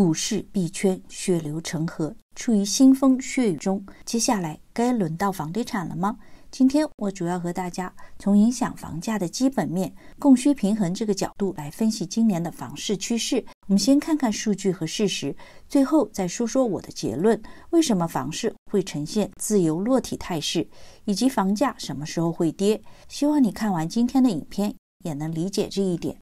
股市币圈血流成河，处于腥风血雨中。接下来该轮到房地产了吗？今天我主要和大家从影响房价的基本面、供需平衡这个角度来分析今年的房市趋势。我们先看看数据和事实，最后再说说我的结论：为什么房市会呈现自由落体态势，以及房价什么时候会跌？希望你看完今天的影片也能理解这一点。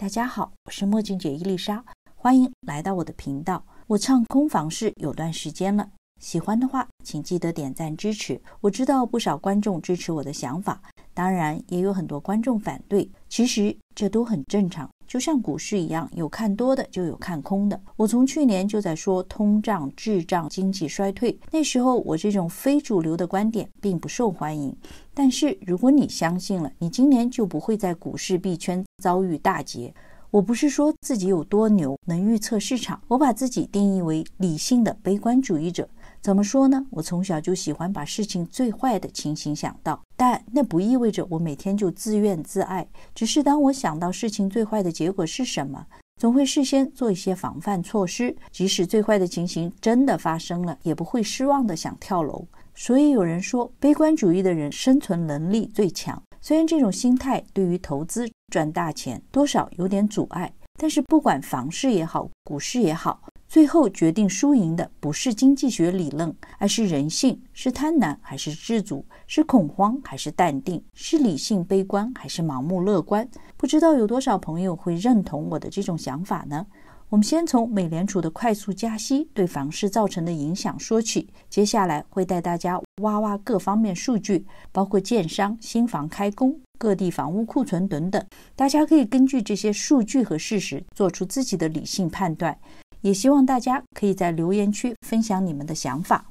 大家好，我是墨镜姐伊丽莎，欢迎来到我的频道。我唱空房市有段时间了，喜欢的话请记得点赞支持。我知道不少观众支持我的想法，当然也有很多观众反对，其实这都很正常。就像股市一样，有看多的就有看空的。我从去年就在说通胀、滞胀、经济衰退，那时候我这种非主流的观点并不受欢迎。但是如果你相信了，你今年就不会在股市币圈遭遇大劫。我不是说自己有多牛，能预测市场，我把自己定义为理性的悲观主义者。怎么说呢？我从小就喜欢把事情最坏的情形想到，但那不意味着我每天就自怨自艾。只是当我想到事情最坏的结果是什么，总会事先做一些防范措施，即使最坏的情形真的发生了，也不会失望的想跳楼。所以有人说，悲观主义的人生存能力最强。虽然这种心态对于投资赚大钱多少有点阻碍，但是不管房市也好，股市也好，最后决定输赢的不是经济学理论，而是人性：是贪婪还是知足？是恐慌还是淡定？是理性悲观还是盲目乐观？不知道有多少朋友会认同我的这种想法呢？我们先从美联储的快速加息对房市造成的影响说起，接下来会带大家挖挖各方面数据，包括建商、新房开工、各地房屋库存等等，大家可以根据这些数据和事实做出自己的理性判断。也希望大家可以在留言区分享你们的想法。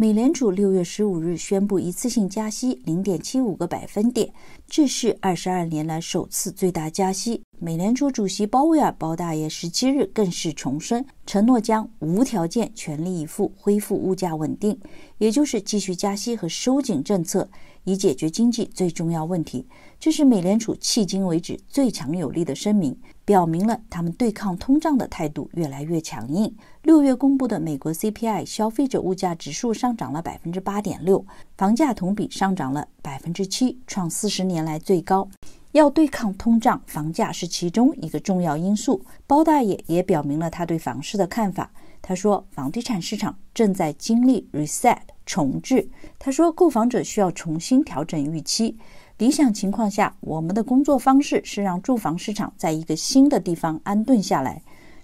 美联储六月十五日宣布一次性加息零点七五个百分点，这是二十二年来首次最大加息。美联储主席鲍威尔鲍大爷十七日更是重申，承诺将无条件全力以赴恢复物价稳定，也就是继续加息和收紧政策，以解决经济最重要问题。这是美联储迄今为止最强有力的声明，表明了他们对抗通胀的态度越来越强硬。六月公布的美国 CPI 消费者物价指数上涨了百分之八点六，房价同比上涨了百分之七，创四十年来最高。要对抗通胀，房价是其中一个重要因素。包大爷也表明了他对房市的看法。他说，房地产市场正在经历 reset 重置。他说，购房者需要重新调整预期。理想情况下，我们的工作方式是让住房市场在一个新的地方安顿下来，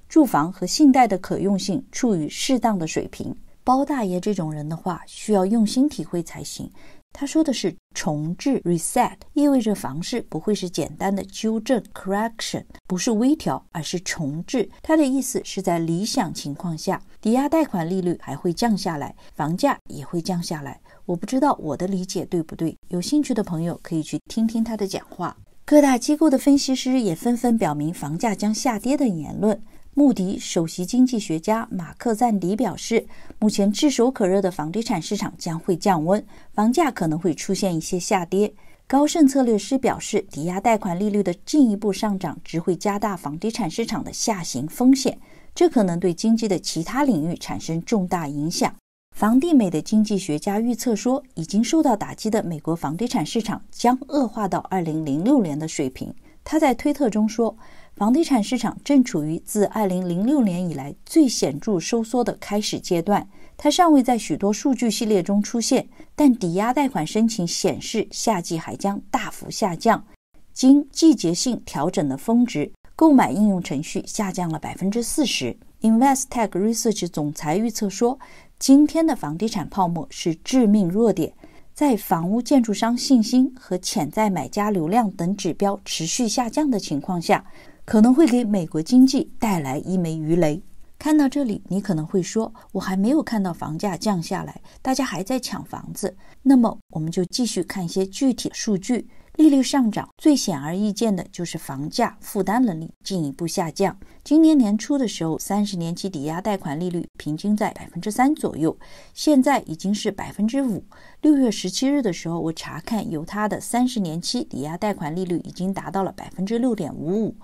住房和信贷的可用性处于适当的水平。包大爷这种人的话，需要用心体会才行。他说的是重置 （reset），意味着房市不会是简单的纠正 （correction），不是微调，而是重置。他的意思是在理想情况下，抵押贷款利率还会降下来，房价也会降下来。我不知道我的理解对不对，有兴趣的朋友可以去听听他的讲话。各大机构的分析师也纷纷表明房价将下跌的言论。穆迪首席经济学家马克赞迪表示，目前炙手可热的房地产市场将会降温，房价可能会出现一些下跌。高盛策略师表示，抵押贷款利率的进一步上涨只会加大房地产市场的下行风险，这可能对经济的其他领域产生重大影响。房地美的经济学家预测说，已经受到打击的美国房地产市场将恶化到2006年的水平。他在推特中说。房地产市场正处于自2006年以来最显著收缩的开始阶段，它尚未在许多数据系列中出现，但抵押贷款申请显示夏季还将大幅下降。经季节性调整的峰值，购买应用程序下降了百分之四十。Investec Research 总裁预测说，今天的房地产泡沫是致命弱点，在房屋建筑商信心和潜在买家流量等指标持续下降的情况下。可能会给美国经济带来一枚鱼雷。看到这里，你可能会说，我还没有看到房价降下来，大家还在抢房子。那么，我们就继续看一些具体的数据。利率上涨最显而易见的就是房价负担能力进一步下降。今年年初的时候，三十年期抵押贷款利率平均在百分之三左右，现在已经是百分之五。六月十七日的时候，我查看犹他的三十年期抵押贷款利率已经达到了百分之六点五五，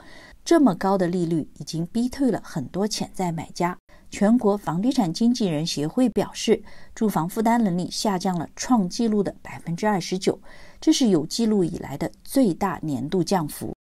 这么高的利率已经逼退了很多潜在买家。全国房地产经纪人协会表示，住房负担能力下降了创纪录的百分之二十九，这是有记录以来的最大年度降幅。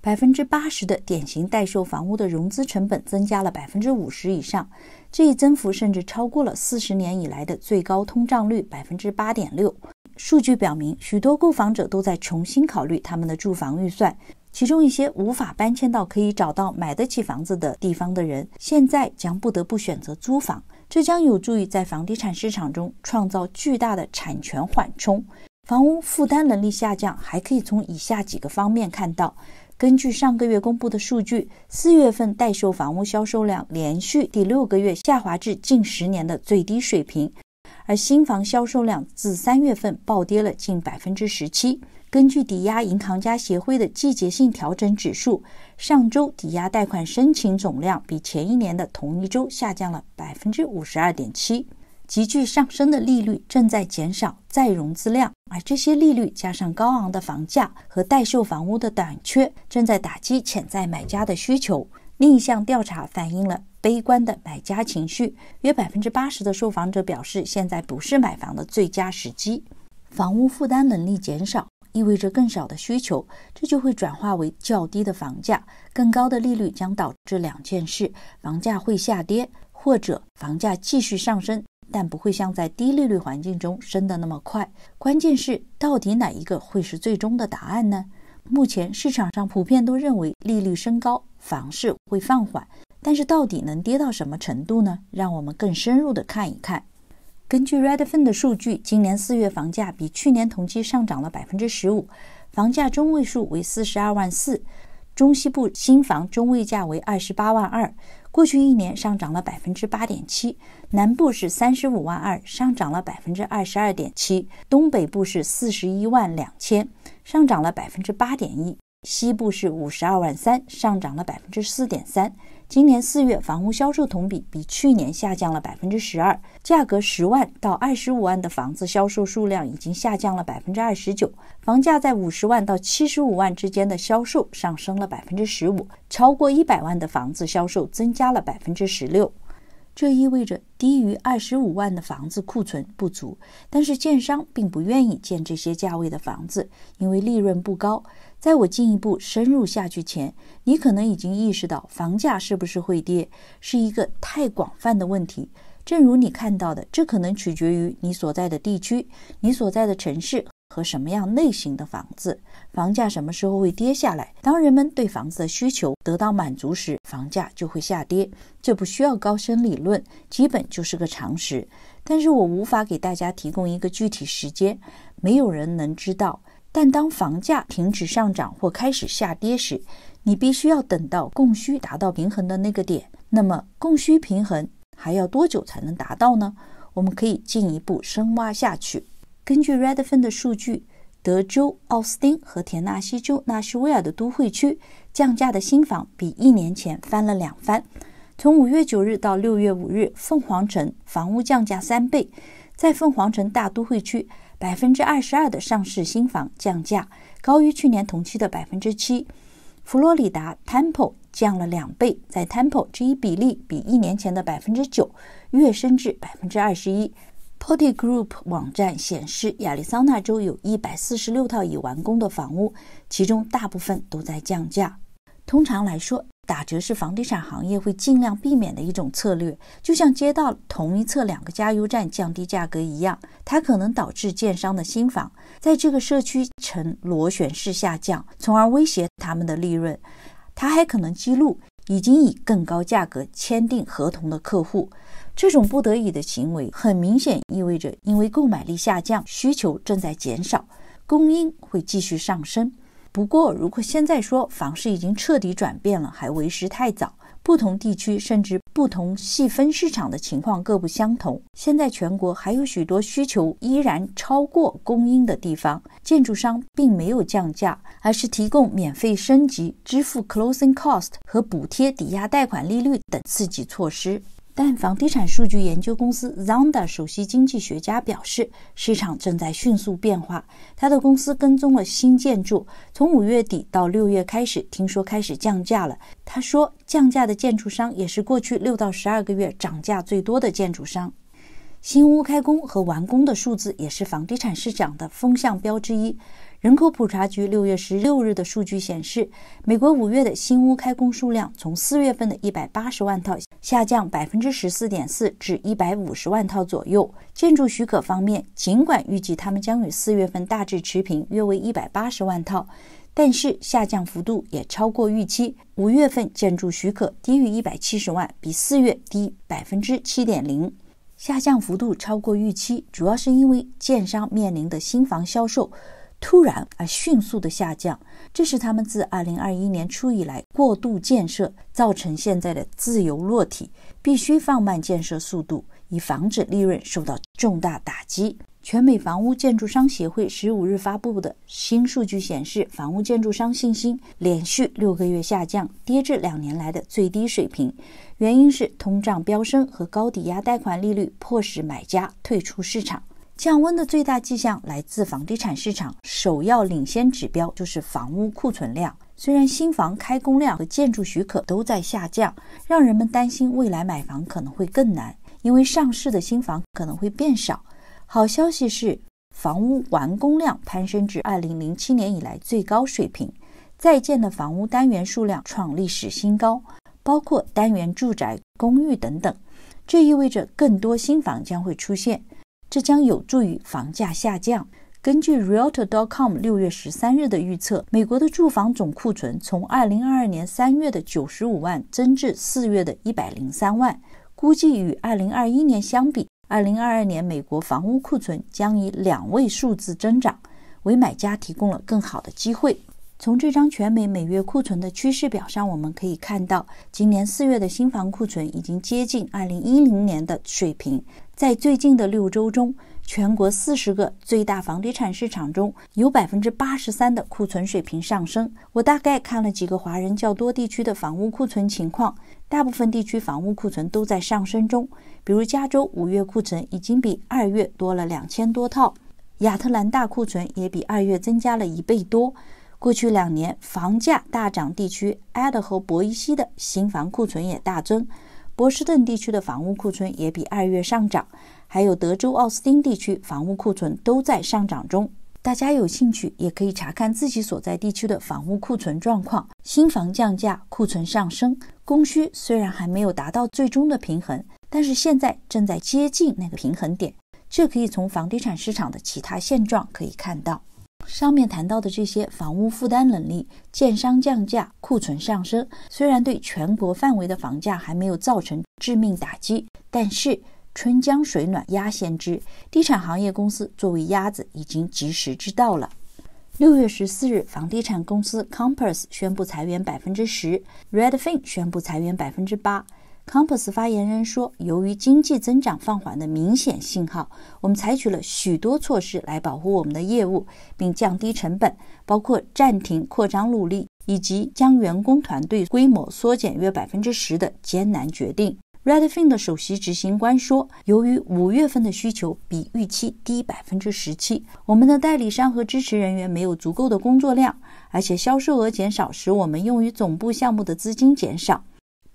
百分之八十的典型待售房屋的融资成本增加了百分之五十以上，这一增幅甚至超过了四十年以来的最高通胀率百分之八点六。数据表明，许多购房者都在重新考虑他们的住房预算。其中一些无法搬迁到可以找到买得起房子的地方的人，现在将不得不选择租房，这将有助于在房地产市场中创造巨大的产权缓冲。房屋负担能力下降，还可以从以下几个方面看到。根据上个月公布的数据，四月份待售房屋销售量连续第六个月下滑至近十年的最低水平，而新房销售量自三月份暴跌了近百分之十七。根据抵押银行家协会的季节性调整指数，上周抵押贷款申请总量比前一年的同一周下降了百分之五十二点七。急剧上升的利率正在减少再融资量，而这些利率加上高昂的房价和待售房屋的短缺，正在打击潜在买家的需求。另一项调查反映了悲观的买家情绪，约百分之八十的受访者表示，现在不是买房的最佳时机。房屋负担能力减少。意味着更少的需求，这就会转化为较低的房价。更高的利率将导致两件事：房价会下跌，或者房价继续上升，但不会像在低利率环境中升得那么快。关键是，到底哪一个会是最终的答案呢？目前市场上普遍都认为利率升高，房市会放缓，但是到底能跌到什么程度呢？让我们更深入的看一看。根据 Redfin 的数据，今年四月房价比去年同期上涨了百分之十五，房价中位数为四十二万四，中西部新房中位价为二十八万二，过去一年上涨了百分之八点七。南部是三十五万二，上涨了百分之二十二点七，东北部是四十一万两千，上涨了百分之八点一，西部是五十二万三，上涨了百分之四点三。今年四月房屋销售同比比去年下降了百分之十二，价格十万到二十五万的房子销售数量已经下降了百分之二十九，房价在五十万到七十五万之间的销售上升了百分之十五，超过一百万的房子销售增加了百分之十六。这意味着低于二十五万的房子库存不足，但是建商并不愿意建这些价位的房子，因为利润不高。在我进一步深入下去前，你可能已经意识到房价是不是会跌是一个太广泛的问题。正如你看到的，这可能取决于你所在的地区、你所在的城市和什么样类型的房子。房价什么时候会跌下来？当人们对房子的需求得到满足时，房价就会下跌。这不需要高深理论，基本就是个常识。但是我无法给大家提供一个具体时间，没有人能知道。但当房价停止上涨或开始下跌时，你必须要等到供需达到平衡的那个点。那么，供需平衡还要多久才能达到呢？我们可以进一步深挖下去。根据 Redfin 的数据，德州奥斯汀和田纳西州纳什维尔的都会区降价的新房比一年前翻了两番。从五月九日到六月五日，凤凰城房屋降价三倍，在凤凰城大都会区。百分之二十二的上市新房降价，高于去年同期的百分之七。佛罗里达 Temple 降了两倍，在 Temple 这一比例比一年前的百分之九跃升至百分之二十一。Potty Group 网站显示，亚利桑那州有一百四十六套已完工的房屋，其中大部分都在降价。通常来说，打折是房地产行业会尽量避免的一种策略，就像街道同一侧两个加油站降低价格一样，它可能导致建商的新房在这个社区呈螺旋式下降，从而威胁他们的利润。它还可能激怒已经以更高价格签订合同的客户。这种不得已的行为很明显意味着，因为购买力下降，需求正在减少，供应会继续上升。不过，如果现在说房市已经彻底转变了，还为时太早。不同地区甚至不同细分市场的情况各不相同。现在全国还有许多需求依然超过供应的地方，建筑商并没有降价，而是提供免费升级、支付 closing cost 和补贴抵押贷款利率等刺激措施。但房地产数据研究公司 Zonda 首席经济学家表示，市场正在迅速变化。他的公司跟踪了新建筑，从五月底到六月开始，听说开始降价了。他说，降价的建筑商也是过去六到十二个月涨价最多的建筑商。新屋开工和完工的数字也是房地产市场的风向标之一。人口普查局六月十六日的数据显示，美国五月的新屋开工数量从四月份的一百八十万套下降百分之十四点四至一百五十万套左右。建筑许可方面，尽管预计他们将与四月份大致持平，约为一百八十万套，但是下降幅度也超过预期。五月份建筑许可低于一百七十万，比四月低百分之七点零。下降幅度超过预期，主要是因为建商面临的新房销售。突然而迅速的下降，这是他们自二零二一年初以来过度建设造成现在的自由落体，必须放慢建设速度，以防止利润受到重大打击。全美房屋建筑商协会十五日发布的新数据显示，房屋建筑商信心连续六个月下降，跌至两年来的最低水平。原因是通胀飙升和高抵押贷款利率迫使买家退出市场。降温的最大迹象来自房地产市场，首要领先指标就是房屋库存量。虽然新房开工量和建筑许可都在下降，让人们担心未来买房可能会更难，因为上市的新房可能会变少。好消息是，房屋完工量攀升至二零零七年以来最高水平，在建的房屋单元数量创历史新高，包括单元住宅、公寓等等。这意味着更多新房将会出现。这将有助于房价下降。根据 Realtor.com 六月十三日的预测，美国的住房总库存从二零二二年三月的九十五万增至四月的一百零三万，估计与二零二一年相比，二零二二年美国房屋库存将以两位数字增长，为买家提供了更好的机会。从这张全美每月库存的趋势表上，我们可以看到，今年四月的新房库存已经接近二零一零年的水平。在最近的六周中，全国四十个最大房地产市场中有百分之八十三的库存水平上升。我大概看了几个华人较多地区的房屋库存情况，大部分地区房屋库存都在上升中。比如加州五月库存已经比二月多了两千多套，亚特兰大库存也比二月增加了一倍多。过去两年房价大涨地区，爱德和、博伊西的新房库存也大增，波士顿地区的房屋库存也比二月上涨，还有德州奥斯汀地区房屋库存都在上涨中。大家有兴趣也可以查看自己所在地区的房屋库存状况。新房降价，库存上升，供需虽然还没有达到最终的平衡，但是现在正在接近那个平衡点。这可以从房地产市场的其他现状可以看到。上面谈到的这些房屋负担能力、建商降价、库存上升，虽然对全国范围的房价还没有造成致命打击，但是春江水暖鸭先知，地产行业公司作为鸭子已经及时知道了。六月十四日，房地产公司 Compass 宣布裁员百分之十，Redfin 宣布裁员百分之八。Compass 发言人说：“由于经济增长放缓的明显信号，我们采取了许多措施来保护我们的业务，并降低成本，包括暂停扩张努力以及将员工团队规模缩减约百分之十的艰难决定。” Redfin 的首席执行官说：“由于五月份的需求比预期低百分之十七，我们的代理商和支持人员没有足够的工作量，而且销售额减少使我们用于总部项目的资金减少。”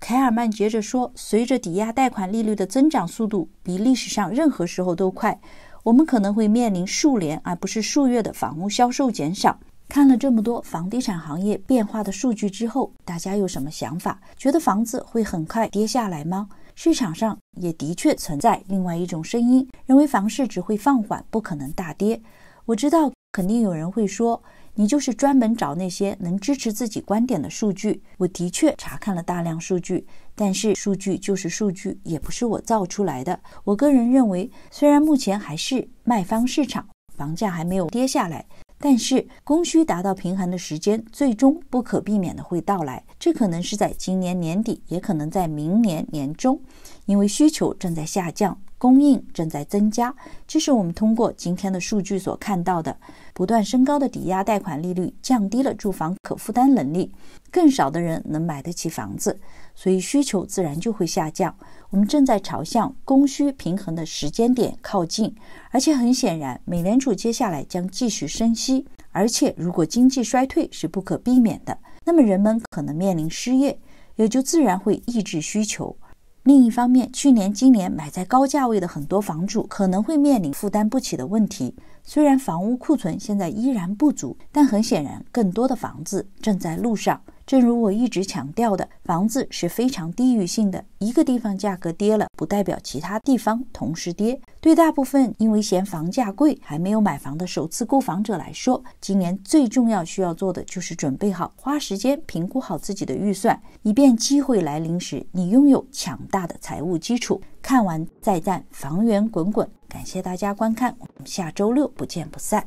凯尔曼接着说：“随着抵押贷款利率的增长速度比历史上任何时候都快，我们可能会面临数年而不是数月的房屋销售减少。”看了这么多房地产行业变化的数据之后，大家有什么想法？觉得房子会很快跌下来吗？市场上也的确存在另外一种声音，认为房市只会放缓，不可能大跌。我知道，肯定有人会说。你就是专门找那些能支持自己观点的数据。我的确查看了大量数据，但是数据就是数据，也不是我造出来的。我个人认为，虽然目前还是卖方市场，房价还没有跌下来，但是供需达到平衡的时间最终不可避免的会到来，这可能是在今年年底，也可能在明年年中，因为需求正在下降。供应正在增加，这是我们通过今天的数据所看到的。不断升高的抵押贷款利率降低了住房可负担能力，更少的人能买得起房子，所以需求自然就会下降。我们正在朝向供需平衡的时间点靠近，而且很显然，美联储接下来将继续升息。而且，如果经济衰退是不可避免的，那么人们可能面临失业，也就自然会抑制需求。另一方面，去年、今年买在高价位的很多房主可能会面临负担不起的问题。虽然房屋库存现在依然不足，但很显然，更多的房子正在路上。正如我一直强调的，房子是非常地域性的，一个地方价格跌了，不代表其他地方同时跌。对大部分因为嫌房价贵还没有买房的首次购房者来说，今年最重要需要做的就是准备好，花时间评估好自己的预算，以便机会来临时你拥有强大的财务基础。看完再战，房源滚滚。感谢大家观看，我们下周六不见不散。